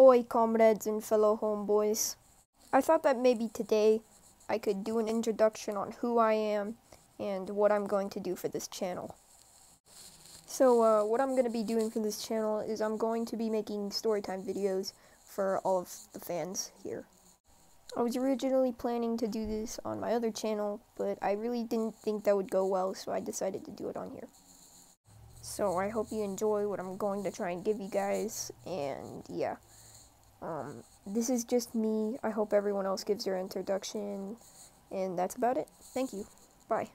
Oi, comrades and fellow homeboys. I thought that maybe today I could do an introduction on who I am and what I'm going to do for this channel. So, uh, what I'm going to be doing for this channel is I'm going to be making storytime videos for all of the fans here. I was originally planning to do this on my other channel, but I really didn't think that would go well, so I decided to do it on here. So I hope you enjoy what I'm going to try and give you guys, and yeah. Um, this is just me. I hope everyone else gives their introduction, and that's about it. Thank you. Bye.